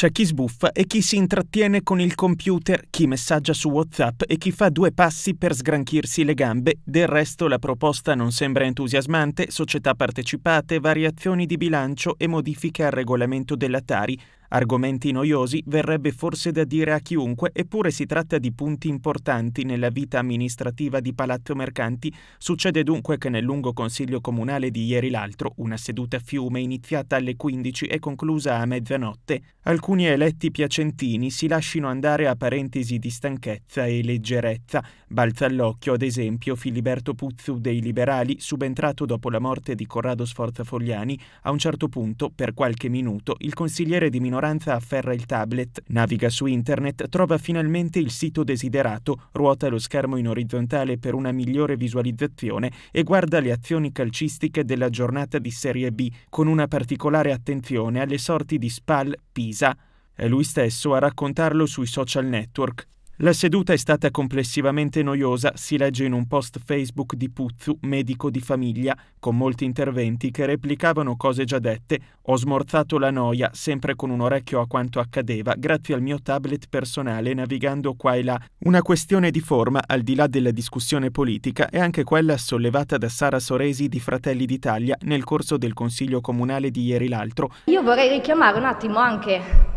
C'è chi sbuffa e chi si intrattiene con il computer, chi messaggia su WhatsApp e chi fa due passi per sgranchirsi le gambe. Del resto la proposta non sembra entusiasmante, società partecipate, variazioni di bilancio e modifiche al regolamento della Tari. Argomenti noiosi verrebbe forse da dire a chiunque, eppure si tratta di punti importanti nella vita amministrativa di Palazzo Mercanti. Succede dunque che nel lungo consiglio comunale di ieri l'altro, una seduta a fiume iniziata alle 15 e conclusa a mezzanotte, alcuni eletti piacentini si lasciano andare a parentesi di stanchezza e leggerezza. Balza all'occhio, ad esempio, Filiberto Puzzu dei Liberali, subentrato dopo la morte di Corrado Sforzafogliani, a un certo punto, per qualche minuto, il consigliere di minoranza minoranza afferra il tablet, naviga su internet, trova finalmente il sito desiderato, ruota lo schermo in orizzontale per una migliore visualizzazione e guarda le azioni calcistiche della giornata di Serie B con una particolare attenzione alle sorti di Spal Pisa. È lui stesso a raccontarlo sui social network. La seduta è stata complessivamente noiosa, si legge in un post Facebook di Puzzu, medico di famiglia, con molti interventi che replicavano cose già dette. Ho smorzato la noia, sempre con un orecchio a quanto accadeva, grazie al mio tablet personale, navigando qua e là. Una questione di forma, al di là della discussione politica, è anche quella sollevata da Sara Soresi di Fratelli d'Italia nel corso del Consiglio Comunale di ieri l'altro. Io vorrei richiamare un attimo anche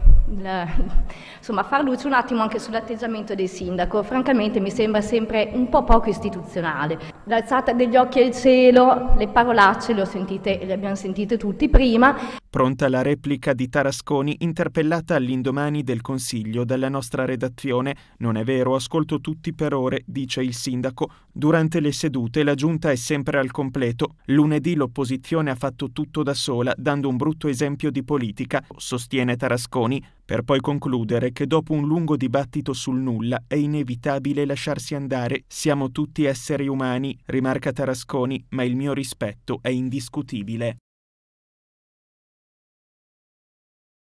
insomma, far luce un attimo anche sull'atteggiamento del sindaco. Francamente mi sembra sempre un po' poco istituzionale. L'alzata degli occhi al cielo, le parolacce le ho sentite le abbiamo sentite tutti prima. Pronta la replica di Tarasconi interpellata all'indomani del Consiglio dalla nostra redazione. Non è vero, ascolto tutti per ore, dice il sindaco. Durante le sedute la giunta è sempre al completo. Lunedì l'opposizione ha fatto tutto da sola, dando un brutto esempio di politica, sostiene Tarasconi, per poi concludere che dopo un lungo dibattito sul nulla è inevitabile lasciarsi andare. Siamo tutti esseri umani, rimarca Tarasconi, ma il mio rispetto è indiscutibile.